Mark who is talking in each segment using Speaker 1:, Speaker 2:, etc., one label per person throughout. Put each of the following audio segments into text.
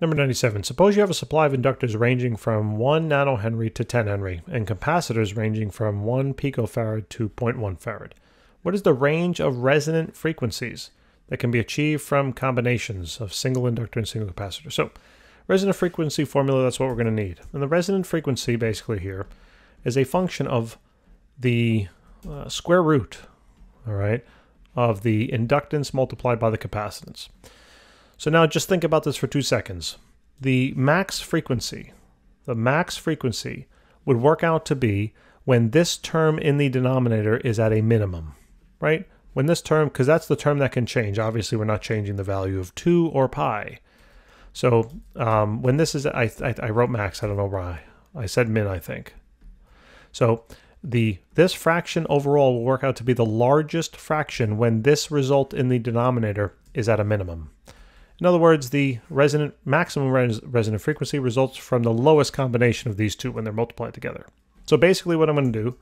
Speaker 1: Number 97. Suppose you have a supply of inductors ranging from 1 nanohenry to 10 henry and capacitors ranging from 1 picofarad to 0.1 farad. What is the range of resonant frequencies that can be achieved from combinations of single inductor and single capacitor? So, resonant frequency formula, that's what we're going to need. And the resonant frequency basically here is a function of the uh, square root, all right, of the inductance multiplied by the capacitance. So now just think about this for two seconds. The max frequency, the max frequency would work out to be when this term in the denominator is at a minimum, right? When this term, because that's the term that can change. Obviously, we're not changing the value of 2 or pi. So um, when this is, I, I, I wrote max, I don't know why. I said min, I think. So the this fraction overall will work out to be the largest fraction when this result in the denominator is at a minimum. In other words, the resonant maximum res resonant frequency results from the lowest combination of these two when they're multiplied together. So basically what I'm going to do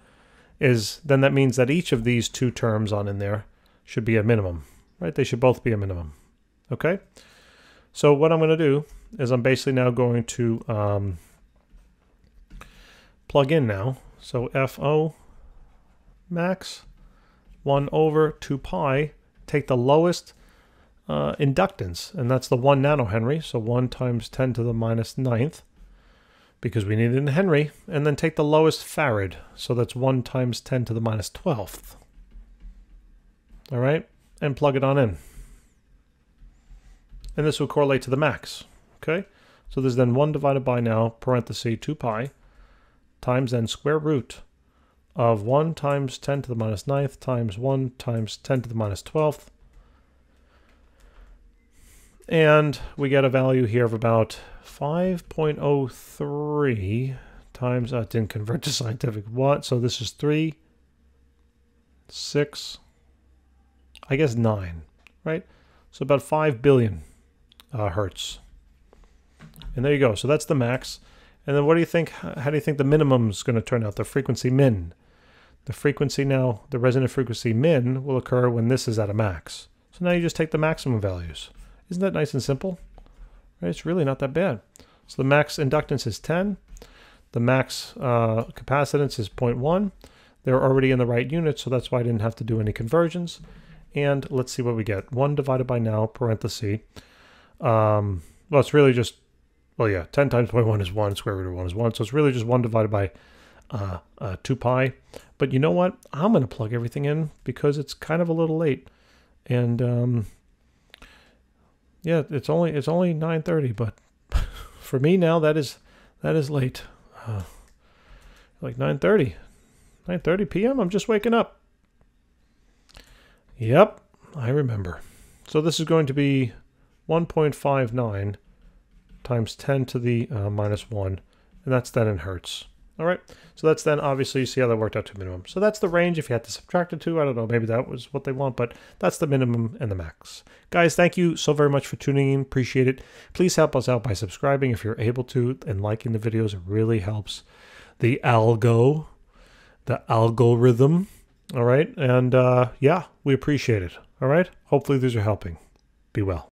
Speaker 1: is then that means that each of these two terms on in there should be a minimum, right? They should both be a minimum, okay? So what I'm going to do is I'm basically now going to um, plug in now. So FO max 1 over 2 pi, take the lowest uh, inductance, and that's the 1 nanohenry, so 1 times 10 to the minus ninth, because we need it in Henry, and then take the lowest farad, so that's 1 times 10 to the minus 12th. All right, and plug it on in. And this will correlate to the max, okay? So there's then 1 divided by now, parenthesis 2 pi, times n square root of 1 times 10 to the minus ninth times 1 times 10 to the minus 12th and we get a value here of about 5.03 times, uh, didn't convert to scientific watt, so this is 3, 6, I guess 9, right? So about 5 billion uh, hertz. And there you go. So that's the max. And then what do you think, how do you think the minimum is going to turn out, the frequency min? The frequency now, the resonant frequency min will occur when this is at a max. So now you just take the maximum values. Isn't that nice and simple? Right, it's really not that bad. So the max inductance is 10. The max uh, capacitance is 0.1. They're already in the right unit, so that's why I didn't have to do any conversions. And let's see what we get. 1 divided by now, parenthesis. Um, well, it's really just, well, yeah, 10 times 0.1 is 1, square root of 1 is 1. So it's really just 1 divided by uh, uh, 2 pi. But you know what? I'm going to plug everything in because it's kind of a little late. And um, yeah, it's only it's only 9:30, but for me now that is that is late. Uh, like 9:30. 9:30 p.m. I'm just waking up. Yep, I remember. So this is going to be 1.59 times 10 to the uh, minus 1, and that's then in hertz. All right, so that's then obviously you see how that worked out to minimum. So that's the range. If you had to subtract it to, I don't know, maybe that was what they want, but that's the minimum and the max. Guys, thank you so very much for tuning in. Appreciate it. Please help us out by subscribing if you're able to and liking the videos. It really helps the algo, the algorithm. All right, and uh, yeah, we appreciate it. All right, hopefully these are helping. Be well.